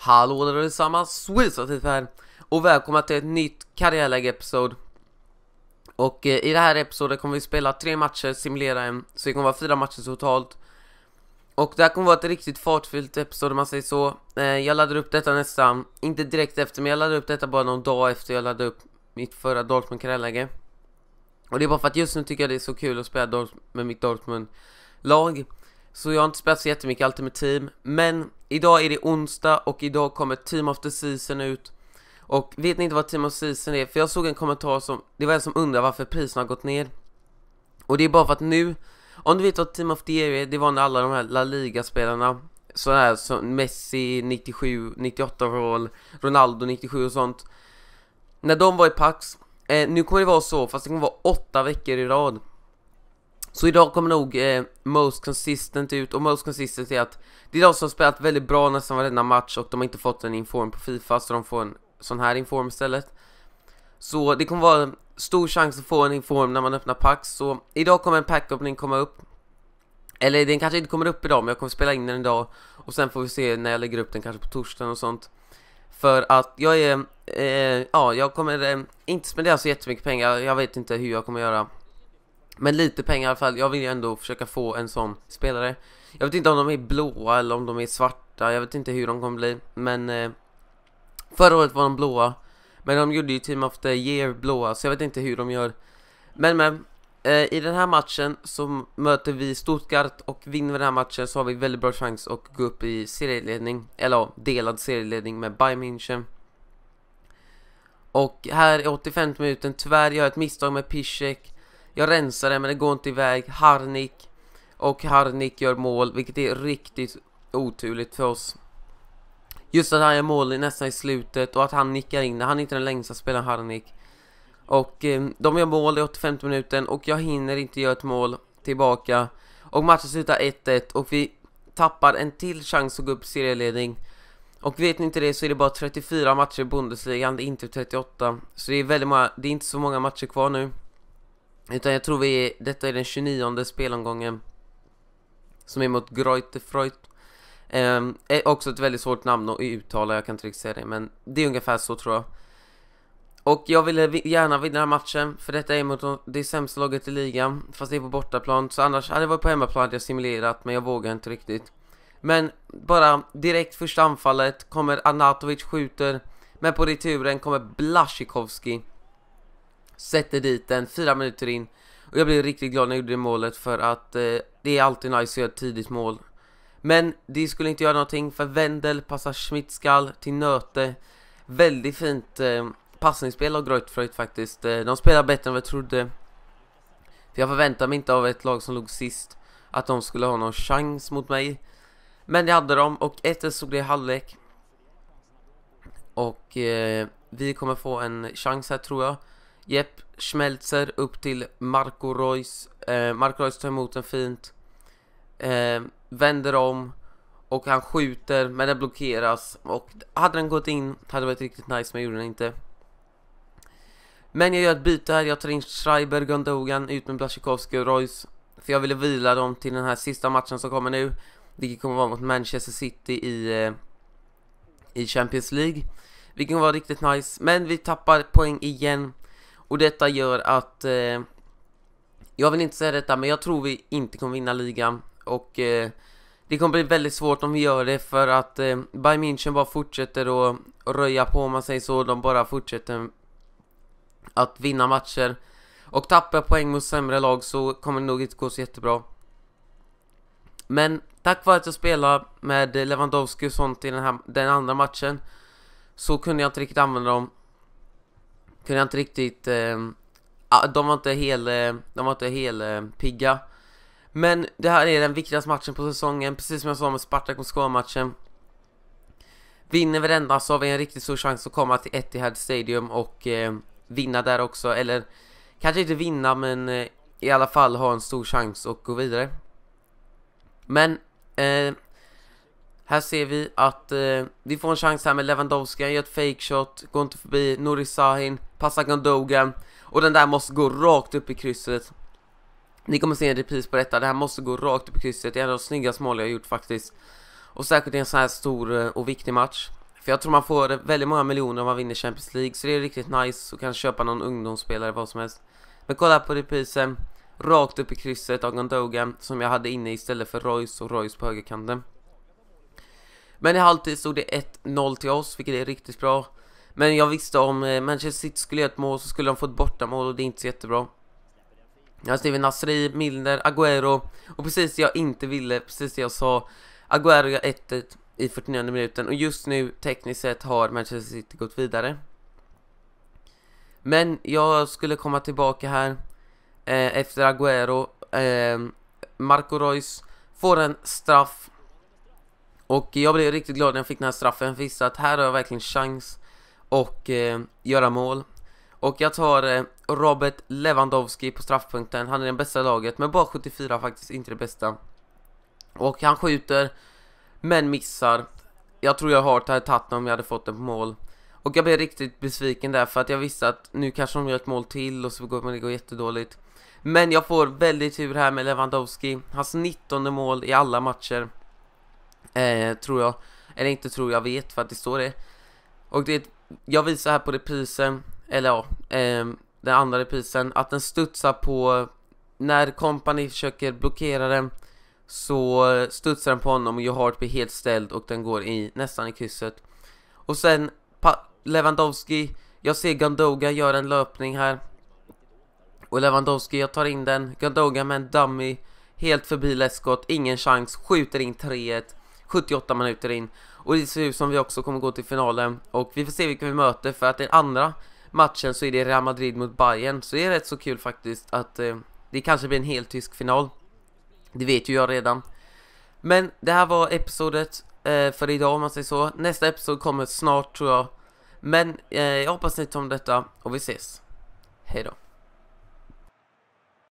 Hallå där allesammans, Swissartif här. Och välkomna till ett nytt karriärläge-episod Och eh, i det här episodet kommer vi spela tre matcher, simulera en, så det kommer vara fyra matcher totalt. Och det här kommer vara ett riktigt fartfyllt episod om man säger så. Eh, Jag laddar upp detta nästan, inte direkt efter men jag laddar upp detta bara någon dag efter jag laddade upp mitt förra Dortmund karriärläge. Och det är bara för att just nu tycker jag det är så kul att spela med mitt Dortmund-lag. Så jag har inte spelat så jättemycket Ultimate Team Men idag är det onsdag och idag kommer Team of the Season ut. Och vet ni inte vad Team of the Season är? För jag såg en kommentar som Det var en som undrade varför priserna har gått ner. Och det är bara för att nu Om du vet vad Team of the Year är Det var när alla de här La Liga-spelarna så här som Messi 97, 98 roll Ronaldo 97 och sånt. När de var i Pax eh, Nu kommer det vara så fast det kommer vara åtta veckor i rad så idag kommer nog eh, Most Consistent ut och Most Consistent är att Det är de som har spelat väldigt bra nästan varenda match och de har inte fått en inform på Fifa så de får en sån här inform istället. Så det kommer vara stor chans att få en inform när man öppnar packs så idag kommer en packöppning komma upp. Eller den kanske inte kommer upp idag men jag kommer spela in den idag. Och sen får vi se när jag lägger upp den kanske på torsdagen och sånt. För att jag är, eh, ja jag kommer eh, inte spendera så jättemycket pengar, jag vet inte hur jag kommer göra men lite pengar i alla fall, jag vill ju ändå försöka få en sån spelare. Jag vet inte om de är blåa eller om de är svarta, jag vet inte hur de kommer bli. Men eh, Förra året var de blåa. Men de gjorde ju Team of the Year blåa, så jag vet inte hur de gör. Men men eh, I den här matchen så möter vi Stuttgart och vinner vi den här matchen så har vi väldigt bra chans att gå upp i serieledning. Eller ja, delad serieledning med Bayern München. Och här i 85 minuten, tyvärr gör jag ett misstag med Piszek jag rensar det men det går inte iväg. Harnik. Och Harnik gör mål, vilket är riktigt oturligt för oss. Just att han gör mål nästan i slutet och att han nickar in. Han är inte den längsta spelaren Harnik. Och eh, de gör mål i 85 minuten och jag hinner inte göra ett mål tillbaka. Och matchen slutar 1-1 och vi tappar en till chans att gå upp serieledning. Och vet ni inte det så är det bara 34 matcher i Bundesliga, det är inte 38. Så det är väldigt många, det är inte så många matcher kvar nu. Utan jag tror vi detta är den 29 spelomgången Som är mot Greuterfreud um, ehm, är också ett väldigt svårt namn att uttala, jag kan inte riktigt säga det Men det är ungefär så tror jag. Och jag ville gärna vinna den här matchen För detta är mot det sämsta laget i ligan Fast det är på bortaplan. Så annars hade det varit på hemmaplan hade jag simulerat Men jag vågar inte riktigt. Men bara direkt första anfallet Kommer Anatovic skjuter Men på returen kommer Blashikovski Sätter dit den, fyra minuter in. Och jag blev riktigt glad när jag gjorde det målet för att eh, det är alltid nice att göra ett tidigt mål. Men det skulle inte göra någonting för Wendel passar Schmitzskall till Nöte. Väldigt fint eh, passningsspel av Greutfreud faktiskt. Eh, De spelar bättre än vad jag trodde. För jag förväntade mig inte av ett lag som låg sist Att de skulle ha någon chans mot mig. Men det hade de och 1 stod det i halvlek. Och eh, vi kommer få en chans här tror jag. Jepp Schmelzer upp till Marco Reus. Eh, Marco Reus tar emot den fint. Eh, vänder om. Och han skjuter, men den blockeras. Och hade den gått in hade det varit riktigt nice, men gjorde den inte. Men jag gör ett byte här. Jag tar in Schreiber, Gundogan, ut med Blasikowski och Reus. För jag ville vila dem till den här sista matchen som kommer nu. Vilket kommer vara mot Manchester City i, eh, i Champions League. Vilket kommer vara riktigt nice. Men vi tappar poäng igen. Och detta gör att eh, Jag vill inte säga detta men jag tror vi inte kommer vinna ligan. Och eh, Det kommer bli väldigt svårt om vi gör det för att eh, Bayern München bara fortsätter att röja på om man säger så. De bara fortsätter Att vinna matcher. Och tappar poäng mot sämre lag så kommer det nog inte gå så jättebra. Men tack vare att jag spelade med Lewandowski och sånt i den, här, den andra matchen Så kunde jag inte riktigt använda dem kunde jag inte riktigt... Eh, de var inte hel, eh, de var inte hel eh, pigga. Men det här är den viktigaste matchen på säsongen, precis som jag sa med Spartak mot matchen Vinner vi denna så har vi en riktigt stor chans att komma till Etihad Stadium och eh, vinna där också, eller kanske inte vinna men eh, i alla fall ha en stor chans att gå vidare. Men eh, här ser vi att eh, vi får en chans här med Lewandowski, han gör ett fake shot, går inte förbi Nuri Sahin, passar Gundogan och den där måste gå rakt upp i krysset. Ni kommer se en repris på detta, det här måste gå rakt upp i krysset, det är en av de snyggaste mål jag har gjort faktiskt. Och särskilt i en sån här stor eh, och viktig match. För jag tror man får väldigt många miljoner om man vinner Champions League, så det är riktigt nice och kan köpa någon ungdomsspelare, vad som helst. Men kolla på reprisen, rakt upp i krysset av Gondogan som jag hade inne istället för Royce och Royce på högerkanten. Men i halvtid stod det 1-0 till oss, vilket är riktigt bra. Men jag visste om eh, Manchester City skulle göra ett mål så skulle de få ett bortamål och det är inte så jättebra. Jag har skrivit Nasri, Milner, Agüero och precis det jag inte ville, precis det jag sa. Agüero gör 1-1 i 49 minuten och just nu tekniskt sett har Manchester City gått vidare. Men jag skulle komma tillbaka här eh, efter Agüero. Eh, Marco Reus får en straff och jag blev riktigt glad när jag fick den här straffen, för visste att här har jag verkligen chans och eh, göra mål. Och jag tar eh, Robert Lewandowski på straffpunkten, han är den bästa i laget, men bara 74 faktiskt, inte det bästa. Och han skjuter, men missar. Jag tror jag har tagit om jag hade fått en på mål. Och jag blev riktigt besviken där för att jag visste att nu kanske de gör ett mål till och så kommer det gå jättedåligt. Men jag får väldigt tur här med Lewandowski, hans 19 mål i alla matcher. Eh, tror jag. Eller inte tror jag, vet för att det står det. Och det, jag visar här på reprisen, eller ja, eh, den andra reprisen, att den studsar på, när kompani försöker blockera den, så studsar den på honom och Johart blir helt ställd och den går i, nästan i krysset. Och sen Lewandowski, jag ser Gandoga göra en löpning här. Och Lewandowski, jag tar in den, Gandoga med en dummy, helt förbi Lescott, ingen chans, skjuter in 3-1. 78 minuter in. Och det ser ut som vi också kommer gå till finalen. Och vi får se vilka vi möter för att den andra matchen så är det Real Madrid mot Bayern. Så det är rätt så kul faktiskt att eh, det kanske blir en helt tysk final. Det vet ju jag redan. Men det här var episodet eh, för idag om man säger så. Nästa episod kommer snart tror jag. Men eh, jag hoppas ni tar om detta och vi ses. Hejdå.